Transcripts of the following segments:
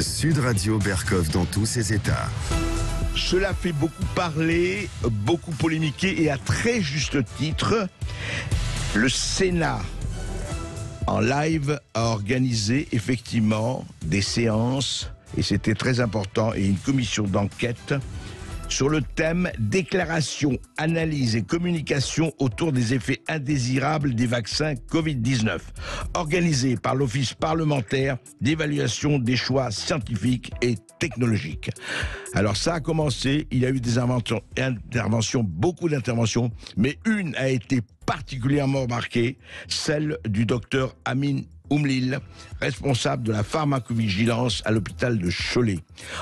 Sud Radio Berkov dans tous ses états. Cela fait beaucoup parler, beaucoup polémiquer et à très juste titre. Le Sénat en live a organisé effectivement des séances et c'était très important et une commission d'enquête sur le thème déclaration, analyse et communication autour des effets indésirables des vaccins Covid-19, organisé par l'Office parlementaire d'évaluation des choix scientifiques et technologiques. Alors ça a commencé, il y a eu des interventions, beaucoup d'interventions, mais une a été particulièrement marquée, celle du docteur Amin Oumlil, responsable de la pharmacovigilance à l'hôpital de Cholet.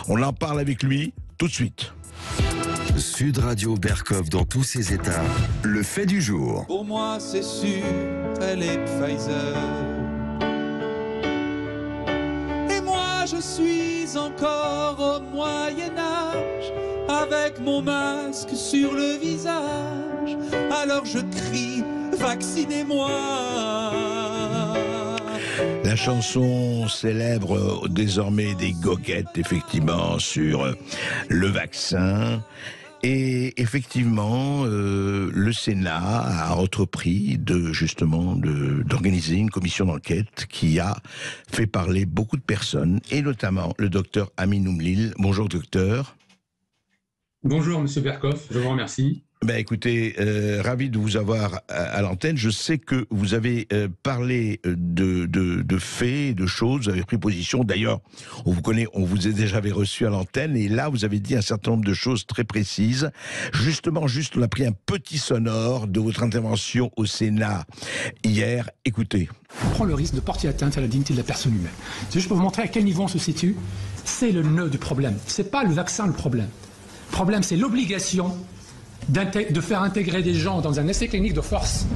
On en parle avec lui tout de suite. Sud Radio Berkov dans tous ses états. Le fait du jour. Pour moi, c'est sûr, elle est Pfizer. Et moi, je suis encore au Moyen-Âge, avec mon masque sur le visage. Alors je crie, vaccinez-moi. La chanson célèbre désormais des goguettes, effectivement, sur le vaccin. Et effectivement, euh, le Sénat a entrepris justement d'organiser une commission d'enquête qui a fait parler beaucoup de personnes, et notamment le docteur Amin Oumlil. Bonjour docteur. Bonjour Monsieur Berkoff, je vous remercie. Ben écoutez, euh, ravi de vous avoir à, l'antenne. Je sais que vous avez euh, parlé de, de, de, faits, de choses, vous avez pris position. D'ailleurs, on vous connaît, on vous a déjà reçu à l'antenne, et là, vous avez dit un certain nombre de choses très précises. Justement, juste, on a pris un petit sonore de votre intervention au Sénat hier. Écoutez. On prend le risque de porter atteinte à la dignité de la personne humaine. C'est juste pour vous montrer à quel niveau on se situe. C'est le nœud du problème. C'est pas le vaccin le problème. Le problème, c'est l'obligation de faire intégrer des gens dans un essai clinique de force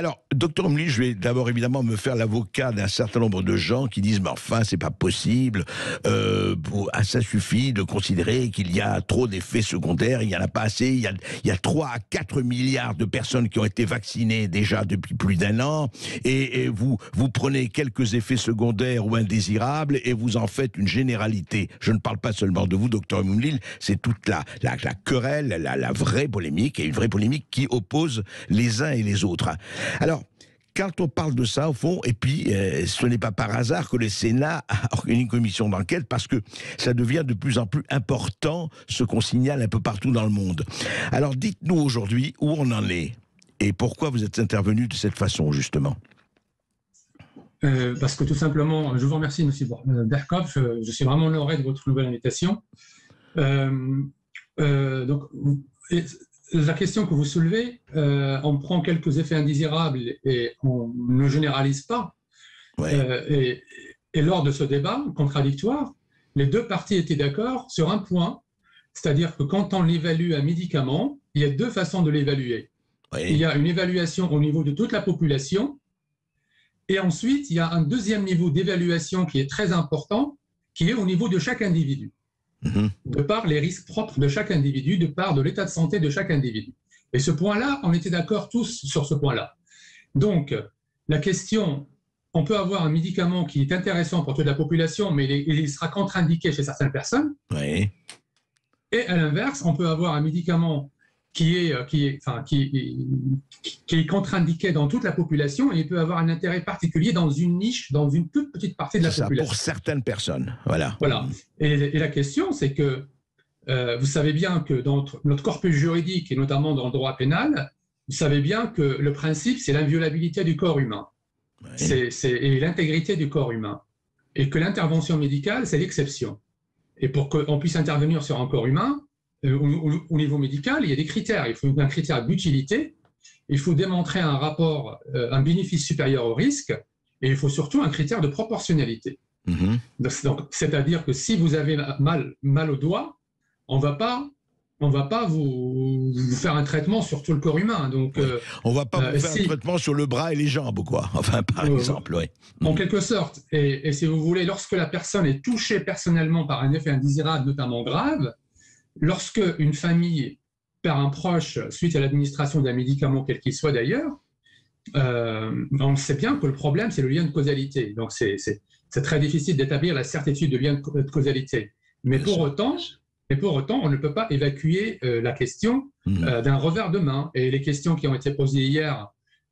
alors, docteur Omli, je vais d'abord évidemment me faire l'avocat d'un certain nombre de gens qui disent, mais enfin, c'est pas possible. Euh, ah, ça suffit de considérer qu'il y a trop d'effets secondaires. Il y en a pas assez. Il y a, il y a 3 à 4 milliards de personnes qui ont été vaccinées déjà depuis plus d'un an. Et, vous, prenez quelques effets secondaires ou indésirables et vous en faites une généralité. Je ne parle pas seulement de vous, docteur Moumlil, c'est toute la, querelle, la vraie polémique et une vraie polémique qui oppose les uns et les autres. Alors, quand on parle de ça, au fond, et puis euh, ce n'est pas par hasard que le Sénat a organisé une commission d'enquête parce que ça devient de plus en plus important ce qu'on signale un peu partout dans le monde. Alors dites-nous aujourd'hui où on en est et pourquoi vous êtes intervenu de cette façon justement. Euh, parce que tout simplement, je vous remercie, M. Berkov, je, suis vraiment honoré de votre nouvelle invitation. Euh, donc, la question que vous soulevez, euh, on prend quelques effets indésirables et on ne généralise pas. Euh, et, lors de ce débat contradictoire, les deux parties étaient d'accord sur un point, c'est-à-dire que quand on évalue un médicament, il y a deux façons de l'évaluer. Il y a une évaluation au niveau de toute la population, et ensuite il y a un deuxième niveau d'évaluation qui est très important, qui est au niveau de chaque individu. Mhm. de par les risques propres de chaque individu, de par de l'état de santé de chaque individu. Et ce point-là, on était d'accord tous sur ce point-là. Donc, la question, on peut avoir un médicament qui est intéressant pour toute la population, mais il, sera contre-indiqué chez certaines personnes. Oui. Et à l'inverse, on peut avoir un médicament qui est, euh, qui est, enfin, qui, qui est contre-indiqué dans toute la population et peut avoir un intérêt particulier dans une niche, dans une toute petite partie de la ça, population. Pour certaines personnes, voilà. Voilà. Et, la question, c'est que euh, vous savez bien que dans notre, corpus juridique et notamment dans le droit pénal, vous savez bien que le principe, c'est l'inviolabilité du corps humain. C'est, et l'intégrité du corps humain. Et que l'intervention médicale, c'est l'exception. Et pour qu'on puisse intervenir sur un corps humain, euh, au, niveau médical, il y a des critères. Il faut un critère d'utilité, il faut démontrer un rapport, euh, un bénéfice supérieur au risque, et il faut surtout un critère de proportionnalité. Mm-hmm. C'est-à-dire que si vous avez mal, mal au doigt, on va pas on va pas vous, faire un traitement sur tout le corps humain. Donc, euh, on va pas vous faire un traitement sur le bras et les jambes, quoi. Enfin, par exemple, oui. En quelque sorte. Et, et, si vous voulez, lorsque la personne est touchée personnellement par un effet indésirable, notamment grave, Lorsque une famille perd un proche suite à l'administration d'un médicament, quel qu'il soit d'ailleurs, euh, on sait bien que le problème, c'est le lien de causalité. Donc, c'est très difficile d'établir la certitude de lien de causalité. Mais pour autant, mais pour autant, on ne peut pas évacuer euh, la question Mhm. euh, d'un revers de main. Et les questions qui ont été posées hier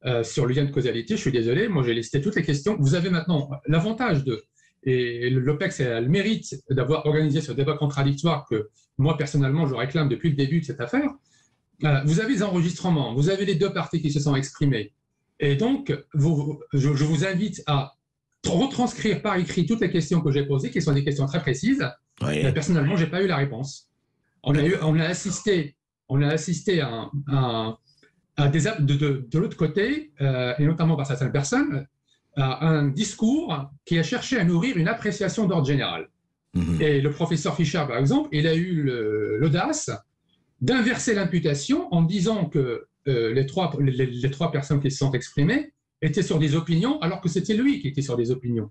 euh, sur le lien de causalité, je suis désolé, moi j'ai listé toutes les questions. Vous avez maintenant l'avantage de, et l'OPEX a le mérite d'avoir organisé ce débat contradictoire que moi personnellement je réclame depuis le début de cette affaire. Euh, vous avez les enregistrements, vous avez les deux parties qui se sont exprimées. Et donc, vous, je, je vous invite à retranscrire par écrit toutes les questions que j'ai posées, qui sont des questions très précises. Oui. Mais personnellement, j'ai pas eu la réponse. On a, eu, on a assisté, on a assisté à, un- à, à des de, de, de l'autre côté, euh, et notamment par certaines personnes, un discours qui a cherché à nourrir une appréciation d'ordre général. Mhm. Et le professeur Fischer, par exemple, il a eu l'audace d'inverser l'imputation en disant que euh, les, trois, les, les trois personnes qui se sont exprimées étaient sur des opinions, alors que c'était lui qui était sur des opinions.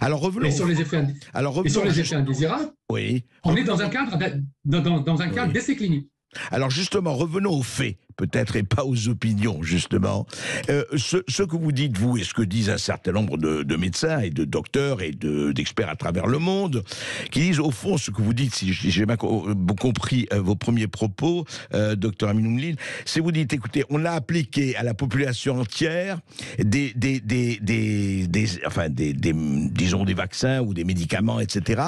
Alors revenons. Et sur les effets, Alors et sur les effets indésirables, Oui. on est dans un cadre, d'a- dans, dans- dans un cadre Oui. d'essai clinique. Alors justement, revenons aux faits, peut-être, et pas aux opinions, justement. Euh, ce, que vous dites, vous, et ce que disent un certain nombre de, de médecins et de docteurs et de- d'experts à travers le monde, qui disent, au fond, ce que vous dites, si j'ai bien co- compris euh, vos premiers propos, euh, docteur Aminoumlil, c'est vous dites, écoutez, on a appliqué à la population entière des, des, des, des, des- enfin, des- disons, des vaccins ou des médicaments, etc.,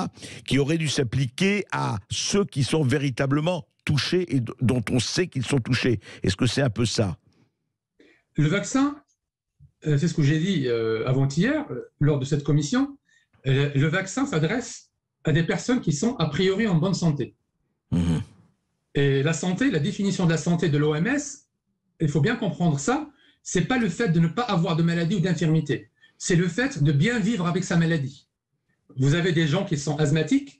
qui auraient dû s'appliquer à ceux qui sont véritablement touchés et dont on sait qu'ils sont touchés. Est-ce que c'est un peu ça? Le vaccin, euh, c'est ce que j'ai dit euh, avant-hier, euh, lors de cette commission, le vaccin s'adresse à des personnes qui sont a priori en bonne santé. Mhm. Et la santé, la définition de la santé de l'OMS, il faut bien comprendre ça, c'est pas le fait de ne pas avoir de maladie ou d'infirmité, c'est le fait de bien vivre avec sa maladie. Vous avez des gens qui sont asthmatiques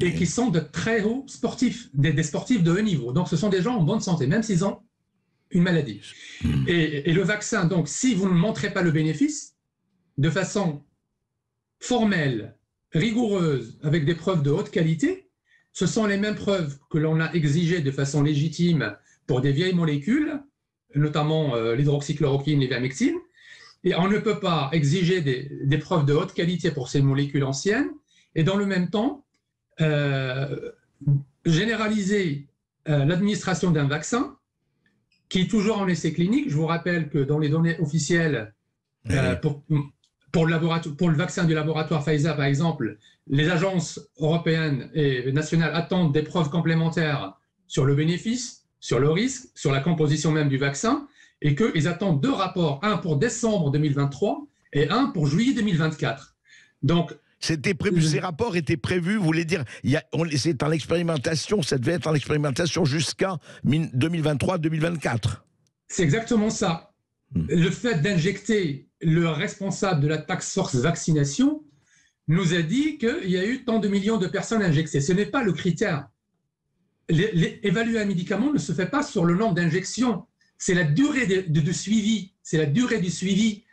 et qui sont de très hauts sportifs, des, des sportifs de haut niveau. Donc ce sont des gens en bonne santé, même s'ils ont une maladie. Mhm. Et, et le vaccin, donc si vous ne montrez pas le bénéfice, de façon formelle, rigoureuse, avec des preuves de haute qualité, ce sont les mêmes preuves que l'on a exigées de façon légitime pour des vieilles molécules, notamment euh, l'hydroxychloroquine, l'ivermectine, et on ne peut pas exiger des, des preuves de haute qualité pour ces molécules anciennes, et dans le même temps, euh, généraliser euh, l'administration d'un vaccin qui est toujours en essai clinique. Je vous rappelle que dans les données officielles, euh, Oui. pour, pour, le pour le vaccin du laboratoire Pfizer, par exemple, les agences européennes et nationales attendent des preuves complémentaires sur le bénéfice, sur le risque, sur la composition même du vaccin, et qu'ils attendent deux rapports, un pour décembre 2023 et un pour juillet 2024. Donc, C'était prévu, Je- ces rapports étaient prévus, vous voulez dire, c'est en expérimentation, ça devait être en expérimentation jusqu'à 2023-2024. C'est exactement ça. Hmm. Le fait d'injecter le responsable de la taxe force vaccination nous a dit qu'il y a eu tant de millions de personnes injectées. Ce n'est pas le critère. Les- les- évaluer un médicament ne se fait pas sur le nombre d'injections. C'est la durée de, de- de suivi. C'est la durée du suivi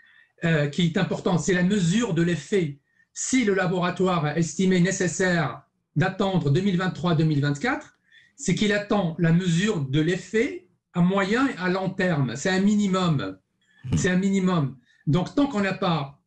euh, qui est importante. C'est la mesure de l'effet. Si le laboratoire a estimé nécessaire d'attendre 2023-2024, c'est qu'il attend la mesure de l'effet à moyen et à long terme. C'est un minimum. C'est un minimum. Donc, tant qu'on n'a pas,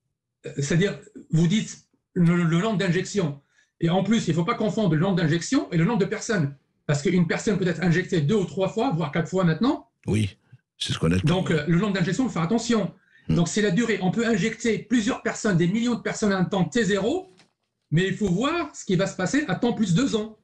euh, c'est-à-dire, vous dites le, le nombre d'injections, et en plus, il ne faut pas confondre le nombre d'injections et le nombre de personnes. Parce qu'une personne peut être injectée deux ou trois fois, voire quatre fois maintenant. Oui, c'est ce qu'on a Donc, euh, le nombre d'injections, il faut faire attention. Hmm. Donc, c'est la durée. On peut injecter plusieurs personnes, des millions de personnes à un temps T0, mais il faut voir ce qui va se passer à temps plus deux ans.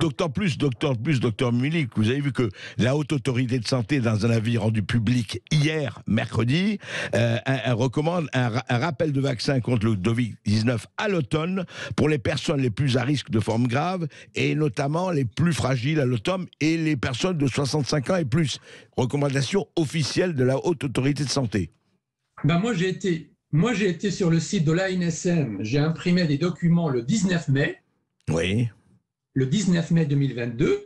Docteur Plus, Docteur Plus, Docteur Mulik, vous avez vu que la Haute Autorité de Santé, dans un avis rendu public hier, mercredi, euh, un- un recommande un, un rappel de vaccin contre le Covid-19 à l'automne pour les personnes les plus à risque de forme grave et notamment les plus fragiles à l'automne et les personnes de 65 ans et plus. Recommandation officielle de la Haute Autorité de Santé. Ben moi, j'ai été, moi, été sur le site de l'ANSM, j'ai imprimé des documents le 19 mai, Oui. le 19 mai 2022.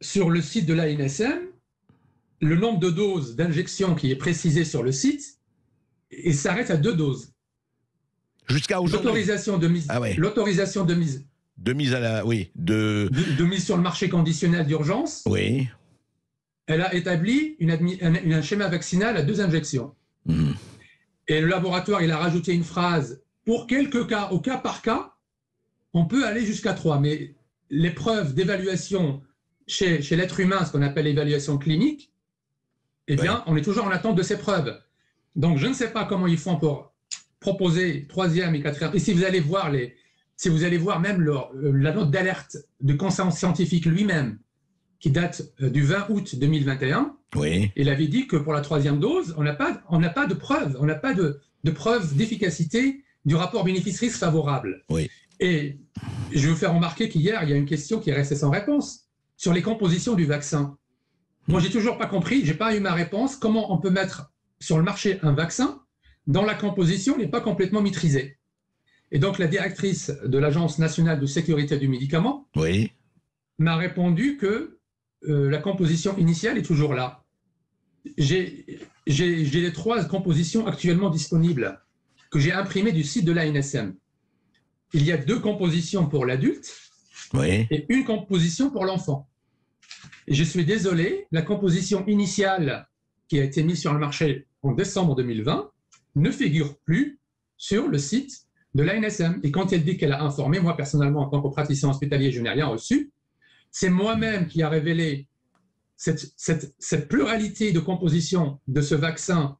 Sur le site de l'ANSM, le nombre de doses d'injection qui est précisé sur le site, et s'arrête à deux doses. Jusqu'à aujourd'hui. L'autorisation de mise, Ah ouais. l'autorisation de mise, De mise à la. Oui. De. de, de mise sur le marché conditionnel d'urgence, Oui. elle a établi une un schéma vaccinal à deux injections. Et le laboratoire, il a rajouté une phrase pour quelques cas, au cas par cas, on peut aller jusqu'à 3. Mais les preuves d'évaluation chez, chez l'être humain, ce qu'on appelle l'évaluation clinique, eh bien, on est toujours en attente de ces preuves. Donc, je ne sais pas comment ils font pour proposer troisième et quatrième. Et si vous allez voir les, si vous allez voir même le- la note d'alerte du conseil scientifique lui-même, qui date euh, du 20 août 2021, Oui. il avait dit que pour la troisième dose, on n'a pas, on n'a pas de preuve, on n'a pas de, de preuve d'efficacité du rapport bénéfice-risque favorable. Oui. Et je vous faire remarquer qu'hier, il y a une question qui est restée sans réponse sur les compositions du vaccin. Moi, j'ai toujours pas compris, j'ai pas eu ma réponse. Comment on peut mettre sur le marché un vaccin dont la composition n'est pas complètement maîtrisée? Et donc, la directrice de l'Agence nationale de sécurité du médicament Oui. m'a répondu que euh, la composition initiale est toujours là. J'ai les trois compositions actuellement disponibles que j'ai imprimées du site de l'ANSM. Il y a deux compositions pour l'adulte Oui. et une composition pour l'enfant. Et je suis désolé, la composition initiale qui a été mise sur le marché en décembre 2020 ne figure plus sur le site de l'ANSM. Et quand elle dit qu'elle a informé, moi personnellement, en tant que praticien hospitalier, je n'ai rien reçu. C'est moi-même qui a révélé cette, cette- cette pluralité de composition de ce vaccin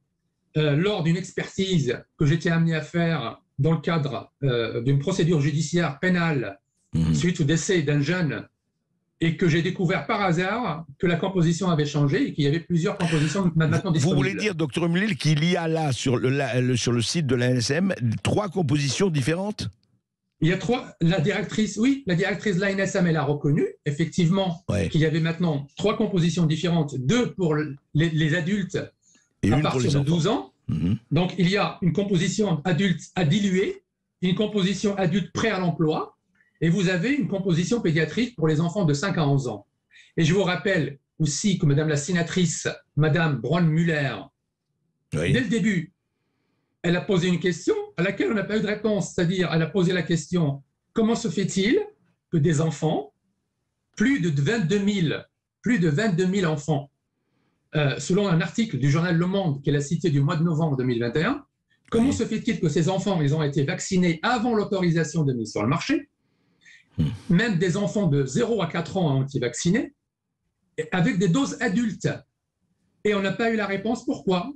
euh, lors d'une expertise que j'étais amené à faire dans le cadre euh, d'une procédure judiciaire pénale Mhm. suite au décès d'un jeune et que j'ai découvert par hasard que la composition avait changé et qu'il y avait plusieurs compositions maintenant Vous voulez dire, docteur Umlil, qu'il y a là, sur le, la- le- sur le site de l'ANSM, trois compositions différentes? Il y a trois. La directrice, oui, la directrice l'ANSM, elle a reconnu effectivement Ouais. qu'il y avait maintenant trois compositions différentes, deux pour les, les adultes Et à une partir de enfants. 12 ans. Mhm. Donc il y a une composition adulte à diluer, une composition adulte prêt à l'emploi, et vous avez une composition pédiatrique pour les enfants de 5 à 11 ans. Et je vous rappelle aussi que Madame la sénatrice, Madame Braun-Muller, Oui. Dès le début, elle a posé une question à laquelle on n'a pas eu de réponse. C'est-à-dire, elle a posé la question comment se fait-il que des enfants, plus de 22 000, plus de 22 000 enfants, euh, selon un article du journal Le Monde qu'elle a cité du mois de novembre 2021, comment Oui. se fait-il que ces enfants, ils ont été vaccinés avant l'autorisation de mise sur le marché Hmm. Même des enfants de 0 à 4 ans ont été vaccinés, avec des doses adultes? Et on n'a pas eu la réponse pourquoi?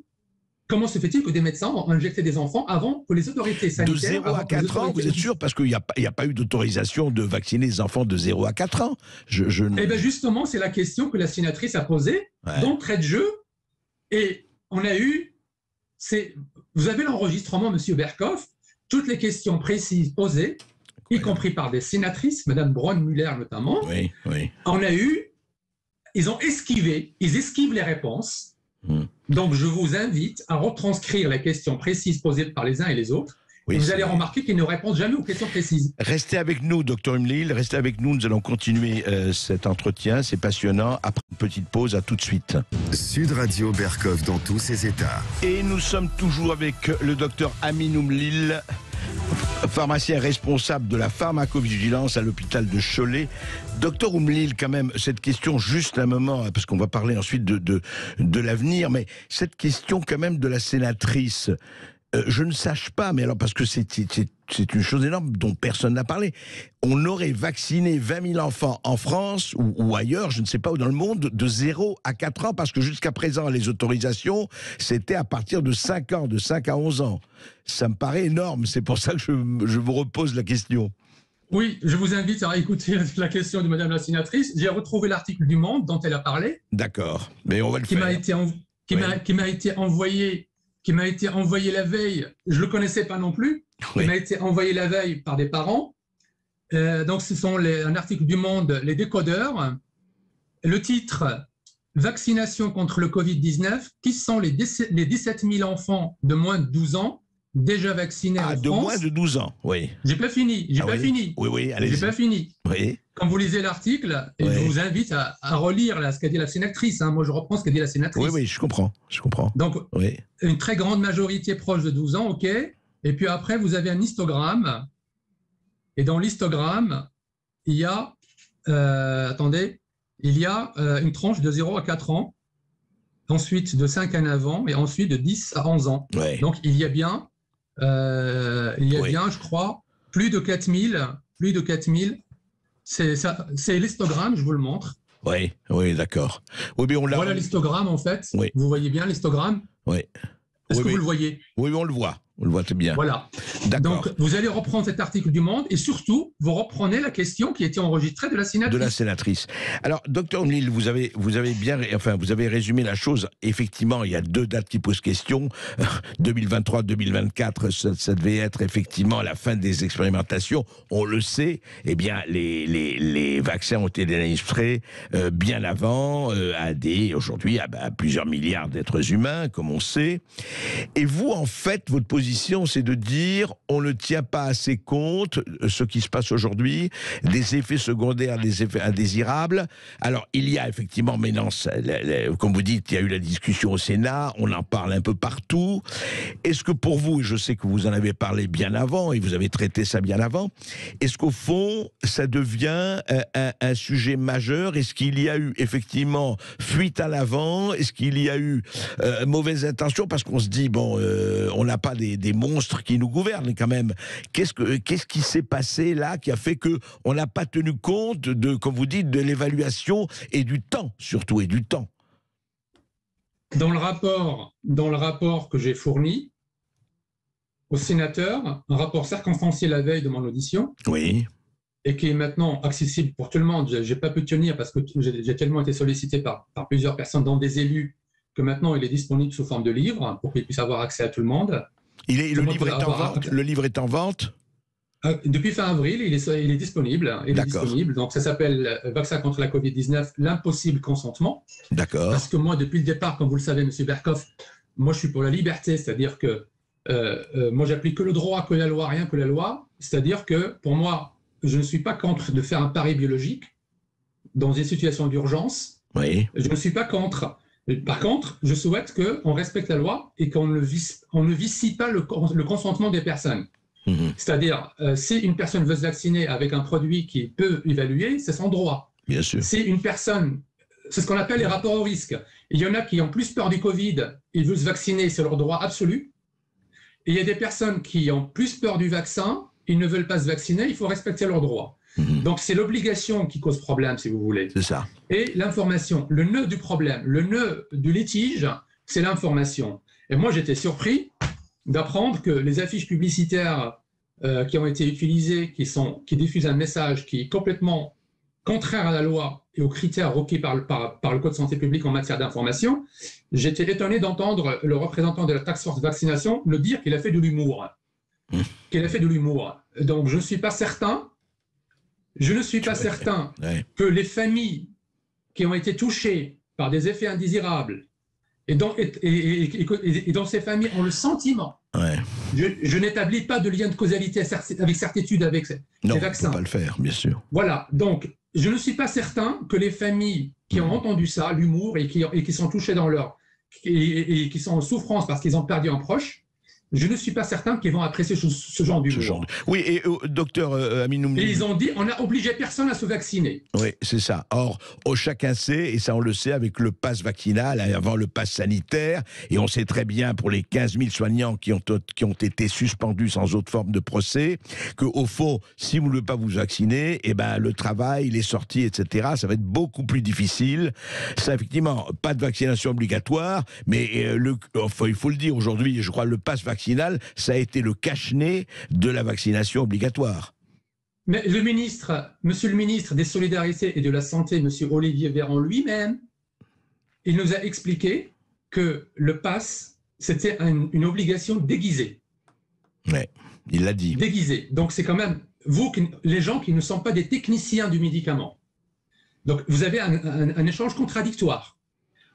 Comment se fait-il que des médecins ont injecté des enfants avant que les autorités De sanitaires... 0 avant à que les 4 ans, vous êtes sûr Parce qu'il n'y a, pas- a eu d'autorisation de vacciner les enfants de 0 à 4 ans. Je, je... Eh bien justement, c'est la question que la sénatrice a posée Ouais. d'entrée de jeu. Et on a eu... c'est- Vous avez l'enregistrement, Monsieur Berkoff, toutes les questions précises posées, y Ouais. compris par des sénatrices, Madame Braun-Muller notamment. Oui, oui. On a eu... Ils ont esquivé, ils esquivent les réponses. Hmm. Donc, je vous invite à retranscrire les questions précises posées par les uns et les autres. Oui, Et vous allez remarquer qu'ils ne répondent jamais aux questions précises. Restez avec nous, docteur Umlil. Restez avec nous. Nous allons continuer euh, cet entretien. C'est passionnant. Après une petite pause, à tout de suite. Sud Radio Berkov dans tous ses états. Et nous sommes toujours avec le docteur Amin Oumlil, pharmacien responsable de la pharmacovigilance à l'hôpital de Cholet. Docteur Oumlil, quand même, cette question, juste un moment, parce qu'on va parler ensuite de, de, de l'avenir, mais cette question quand même de la sénatrice, euh, je ne sache pas, mais alors parce que c'est une chose énorme dont personne n'a parlé. On aurait vacciné 20 000 enfants en France ou, ou ailleurs, je ne sais pas où dans le monde, de 0 à 4 ans, parce que jusqu'à présent, les autorisations, c'était à partir de 5 ans, de 5 à 11 ans. Ça me paraît énorme, c'est pour ça que je, je vous repose la question. Oui, je vous invite à écouter la question de Madame la sénatrice. J'ai retrouvé l'article du Monde dont elle a parlé, D'accord, mais on va le qui m'a faire. été, en- qui Oui. m'a- qui m'a été envoyé, qui m'a été envoyé la veille. Je le connaissais pas non plus. Oui. Il m'a été envoyé la veille par des parents. Euh, donc, ce sont les- un article du Monde, les décodeurs. Le titre Vaccination contre le Covid-19. Qui sont les, 17 les 17 000 enfants de moins de 12 ans déjà vaccinés Ah, en de France moins de 12 ans, oui. J'ai pas fini. J'ai Ah pas oui. fini. Oui, oui, J'ai allez-y. pas fini. Oui, Quand vous lisez l'article, Ouais. je vous invite à, à relire là, ce qu'a dit la sénatrice. hein. Moi, je reprends ce qu'a dit la sénatrice. oui, oui, je comprends, je comprends. Donc, Oui, une très grande majorité proche de 12 ans, OK. Et puis après, vous avez un histogramme. Et dans l'histogramme, il y a, euh, attendez, il y a euh, une tranche de 0 à 4 ans, ensuite de 5 à 9 ans, et ensuite de 10 à 11 ans. oui. Donc, il y a bien euh, il y a Oui. bien, je crois, plus de 4000, plus de 4000. C'est l'histogramme, je vous le montre. Oui, oui, d'accord. Oui, mais on l'a. Voilà l'histogramme en fait. Oui. Vous voyez bien l'histogramme Oui. Est-ce Oui, que vous le voyez? Oui, on le voit. On le voit très bien. Voilà. D'accord. Donc, vous allez reprendre cet article du Monde et surtout, vous reprenez la question qui a été enregistrée de la de sénatrice. la sénatrice. Alors, docteur O'Neill, vous avez, vous avez bien, enfin, vous avez résumé la chose. Effectivement, il y a deux dates qui posent question. 2023-2024, ça, ça devait être effectivement la fin des expérimentations. On le sait. Eh bien, les, les, les vaccins ont été administrés euh, bien avant euh, à des, aujourd'hui, à, à plusieurs milliards d'êtres humains, comme on sait. Et vous, en fait, votre position, c'est de dire on ne tient pas assez compte de ce qui se passe aujourd'hui, des effets secondaires, des effets indésirables. Alors, il y a effectivement, la- la- comme vous dites, il y a eu la discussion au Sénat, on en parle un peu partout. Est-ce que pour vous, et je sais que vous en avez parlé bien avant, et vous avez traité ça bien avant, est-ce qu'au fond, ça devient un, un- sujet majeur? Est-ce qu'il y a eu effectivement fuite à l'avant? Est-ce qu'il y a eu euh, mauvaise intention? Parce qu'on se dit, bon, euh, on n'a pas des, des monstres qui nous gouvernent quand même. Qu'est-ce, que, qu'est-ce qui s'est passé là qui a fait que on n'a pas tenu compte de, comme vous dites, de l'évaluation et du temps, surtout, et du temps? Dans le rapport, dans le rapport que j'ai fourni au sénateur, un rapport circonstancié la veille de mon audition, Oui, et qui est maintenant accessible pour tout le monde. J'ai- pas pu tenir parce que j'ai j'ai tellement été sollicité par, par plusieurs personnes, dont des élus, que maintenant il est disponible sous forme de livre pour qu'il puisse avoir accès à tout le monde. Il est, le, livre est en vente, le livre est en vente? Euh, Depuis fin avril, il est, il est disponible. Il est D'accord. disponible. Donc ça s'appelle euh, Vaccin contre la Covid-19, l'impossible consentement. D'accord. Parce que moi, depuis le départ, comme vous le savez, Monsieur Berkoff, moi je suis pour la liberté, c'est-à-dire que euh, euh, moi j'applique que le droit, que la loi, rien que la loi. C'est-à-dire que pour moi, je ne suis pas contre de faire un pari biologique dans une situation d'urgence. Oui, Je ne suis pas contre. Par contre, je souhaite qu'on respecte la loi et qu'on ne, vice- on ne vicie pas le, con- le consentement des personnes. Mhm. C'est-à-dire, euh, si une personne veut se vacciner avec un produit qui peut évaluer, c'est son droit. bien sûr. Si une personne, c'est ce qu'on appelle les rapports au risque. Il y en a qui ont plus peur du Covid, ils veulent se vacciner, c'est leur droit absolu. Et il y a des personnes qui ont plus peur du vaccin, ils ne veulent pas se vacciner, il faut respecter leurs droits. Mhm. Donc c'est l'obligation qui cause problème, si vous voulez. C'est ça. Et l'information, le nœud du problème, le nœud du litige, c'est l'information. Et moi, j'étais surpris d'apprendre que les affiches publicitaires euh, qui ont été utilisées, qui, sont, qui diffusent un message qui est complètement contraire à la loi et aux critères requis par, le- par, par le Code de santé publique en matière d'information, j'étais étonné d'entendre le représentant de la Task Force Vaccination le dire qu'il a fait de l'humour. Mmh. Qu'il a fait de l'humour. Donc, je ne suis pas certain, je ne suis pas certain Ouais. que les familles qui ont été touchées par des effets indésirables et dont, et, dont ces familles ont le sentiment, Ouais. je, je n'établis pas de lien de causalité avec certitude avec ces- Non, on ne vaccins. peut pas le faire, bien sûr. Voilà, donc je ne suis pas certain que les familles qui ont Mhm. entendu ça, l'humour, et qui, et qui sont touchées dans leur... Et qui sont en souffrance parce qu'ils ont perdu un proche, je ne suis pas certain qu'ils vont apprécier ce, ce genre d'humour. genre Oui, et euh, docteur euh, Aminoum. Et ils ont dit, on n'a obligé personne à se vacciner. Oui, c'est ça. Or, oh, chacun sait, et ça on le sait avec le pass vaccinal, avant le pass sanitaire, et on sait très bien pour les 15 000 soignants qui ont, qui ont été suspendus sans autre forme de procès, qu'au fond, si vous ne voulez pas vous vacciner, eh ben, le travail, les sorties, etc., ça va être beaucoup plus difficile. Ça, effectivement, pas de vaccination obligatoire, mais euh, le, enfin, il faut le dire aujourd'hui, je crois, le pass vaccinal, ça a été le cache-nez de la vaccination obligatoire. Mais le ministre, monsieur le ministre des Solidarités et de la Santé, monsieur Olivier Véran lui-même, il nous a expliqué que le pass, c'était un- une obligation déguisée. Ouais, il l'a dit. Déguisée. Donc c'est quand même vous, les gens qui ne sont pas des techniciens du médicament. Donc vous avez un, un- un échange contradictoire.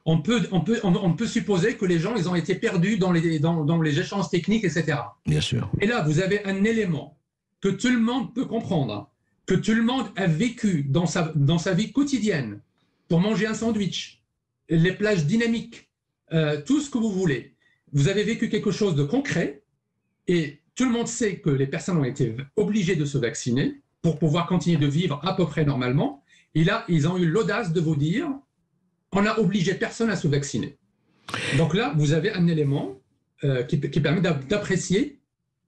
On peut, on, peut, on, on peut supposer que les gens, ils ont été perdus dans les, dans, dans les échanges techniques, etc. Bien sûr. Et là, vous avez un élément que tout le monde peut comprendre, que tout le monde a vécu dans sa, dans sa vie quotidienne, pour manger un sandwich, les plages dynamiques, euh, tout ce que vous voulez. Vous avez vécu quelque chose de concret et tout le monde sait que les personnes ont été obligées de se vacciner pour pouvoir continuer de vivre à peu près normalement. Et là, ils ont eu l'audace de vous dire, on n'a obligé personne à se vacciner. Donc là, vous avez un élément euh, qui, permet d'a- d'apprécier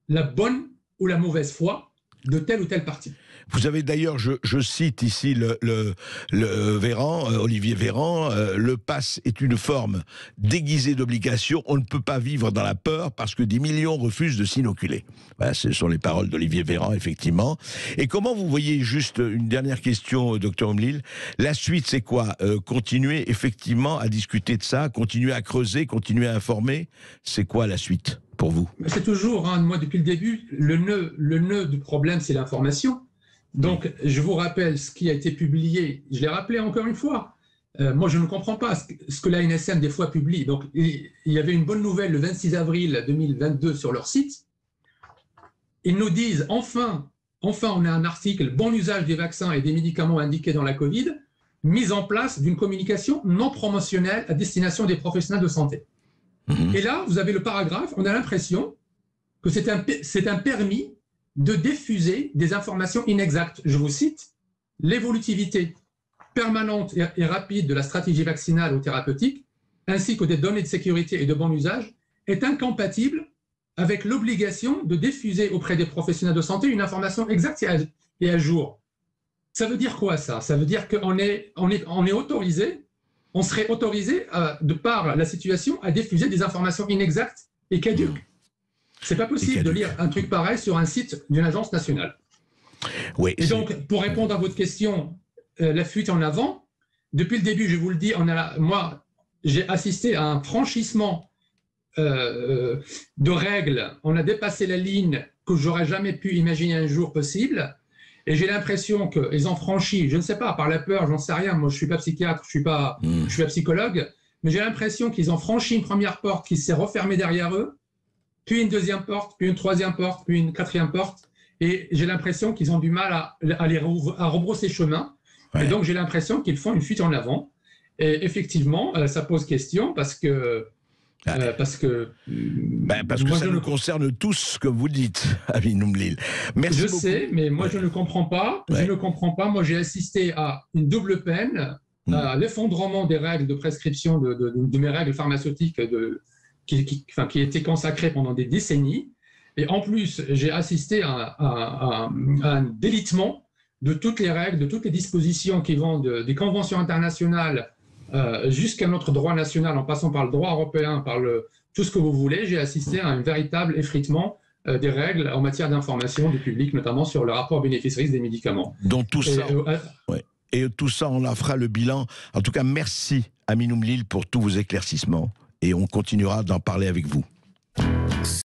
la bonne ou la mauvaise foi de tel ou tel parti. Vous avez d'ailleurs, je, cite ici le, le, Véran, euh, Olivier Véran, euh, le pass est une forme déguisée d'obligation. On ne peut pas vivre dans la peur parce que des millions refusent de s'inoculer. Ce sont les paroles d'Olivier Véran, effectivement. Et comment vous voyez, juste une dernière question, euh, docteur Omlil, la suite, c'est quoi? Continuer effectivement à discuter de ça, continuer à creuser, continuer à informer C'est quoi la suite pour vous? C'est toujours, hein, moi depuis le début, le nœud, le nœud du problème, c'est l'information. Donc, je vous rappelle ce qui a été publié, je l'ai rappelé encore une fois. Euh, moi, je ne comprends pas ce que la NSM des fois publie. Donc, il y avait une bonne nouvelle le 26 avril 2022 sur leur site. Ils nous disent enfin, enfin, on a un article bon usage des vaccins et des médicaments indiqués dans la Covid, mise en place d'une communication non promotionnelle à destination des professionnels de santé. Mhm. Et là, vous avez le paragraphe, on a l'impression que c'est un, un permis de diffuser des informations inexactes. Je vous cite, l'évolutivité permanente et rapide de la stratégie vaccinale ou thérapeutique, ainsi que des données de sécurité et de bon usage, est incompatible avec l'obligation de diffuser auprès des professionnels de santé une information exacte et à jour. Ça veut dire quoi ça? Ça veut dire qu'on est, on est, on est autorisé, on serait autorisé, de par la situation, à diffuser des informations inexactes et caduques. C'est pas possible de lire un truc pareil sur un site d'une agence nationale. Oui. Et donc, pour répondre à votre question, euh, la fuite en avant, depuis le début, je vous le dis, on a, moi, j'ai assisté à un franchissement euh, de règles. On a dépassé la ligne que j'aurais jamais pu imaginer un jour possible. Et j'ai l'impression qu'ils ont franchi, je ne sais pas, par la peur, j'en sais rien. Moi, je suis pas psychiatre, je suis pas, hmm. je suis pas psychologue, mais j'ai l'impression qu'ils ont franchi une première porte qui s'est refermée derrière eux puis une deuxième porte, puis une troisième porte, puis une quatrième porte. Et j'ai l'impression qu'ils ont du mal à, aller à rebrousser chemin. Et donc, j'ai l'impression qu'ils font une fuite en avant. Et effectivement, euh, ça pose question parce que. Ah. Euh, parce que, ben, parce que ça nous concerne tous, comme vous dites, Amin Oumlil. Merci. Je sais, mais moi je ne comprends pas. Je ne comprends pas. Moi j'ai assisté à une double peine, hmm. à l'effondrement des règles de prescription de, de mes règles pharmaceutiques de, qui, qui, enfin, qui était consacré pendant des décennies. Et en plus, j'ai assisté à, un délitement de toutes les règles, de toutes les dispositions qui vont des conventions internationales euh, jusqu'à notre droit national, en passant par le droit européen, par le, tout ce que vous voulez. J'ai assisté à un véritable effritement euh, des règles en matière d'information du public, notamment sur le rapport bénéfice-risque des médicaments. Donc tout ça. Euh, et tout ça, on en fera le bilan. En tout cas, merci Aminoum Lille pour tous vos éclaircissements et on continuera d'en parler avec vous.